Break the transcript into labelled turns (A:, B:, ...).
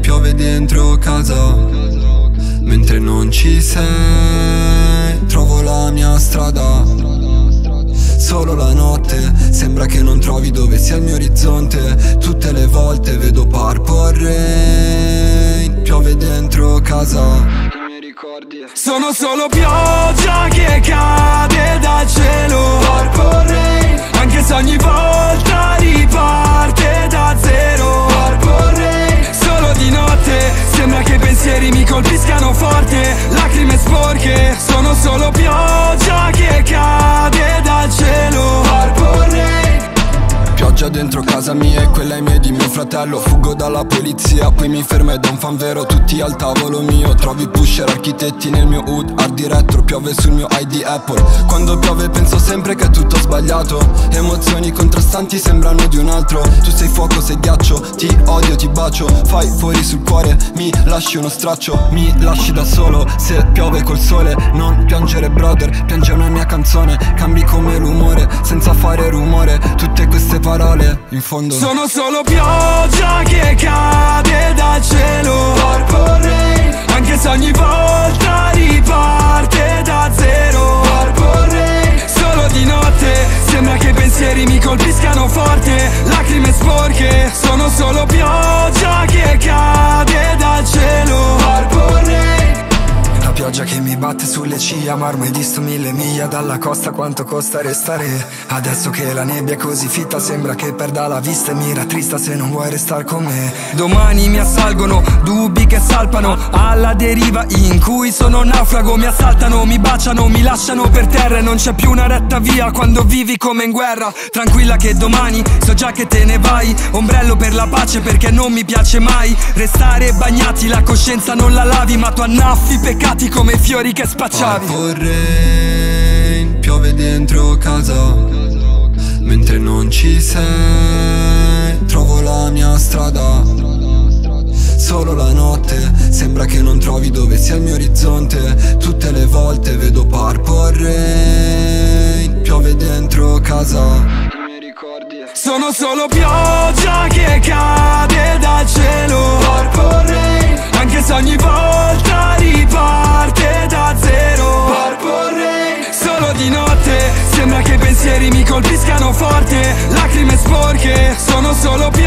A: Piove dentro casa. Mentre non ci sei Trovo la mia strada Solo la notte. Sembra che non trovi dove sia il mio orizzonte. Tutte le volte vedo Purple Rain Piove dentro casa.
B: Sono solo pioggia che cade Pioggia
A: dentro casa mia e quella è mia di mio fratello. Fuggo dalla polizia, poi mi fermo ed è un fan vero. Tutti al tavolo mio, trovi pusher architetti nel mio hood Art retro, piove sul mio ID Apple. Quando piove penso sempre che è tutto sbagliato. Emozioni contrastanti sembrano di un altro. Tu sei fuoco, sei ghiaccio, ti odio, ti bacio. Fai fuori sul cuore, mi lasci uno straccio. Mi lasci da solo, se piove col sole Non piangere brother, piange una mia canzone Cambi come l'umore, senza fare rumore. Tutte queste parole, in fondo
B: Sono solo pioggia che cade dal cielo. Purple Rain Anche se ogni volta
C: batte sulle ciglia Ma ormai disto mille miglia dalla costa Quanto costa restare? Adesso che la nebbia è così fitta Sembra che perda la vista e mi rattrista Se non vuoi restare con me.
B: Domani mi assalgono Dubbi che salpano Alla deriva in cui sono naufrago Mi assaltano, mi baciano, mi lasciano per terra E non c'è più una retta via Quando vivi come in guerra. Tranquilla che domani so già che te ne vai Ombrello per la pace perché non mi piace mai Restare bagnati, la coscienza non la lavi Ma tu annaffi peccati come fiori che spacciavi.
A: Rain, piove dentro casa. Mentre non ci sei Trovo la mia strada. Solo la notte Sembra che non trovi dove sia il mio orizzonte. Tutte le volte vedo Purple Rain Piove dentro casa.
B: Sono solo pioggia mi colpiscano forte Lacrime sporche Sono solo pioggia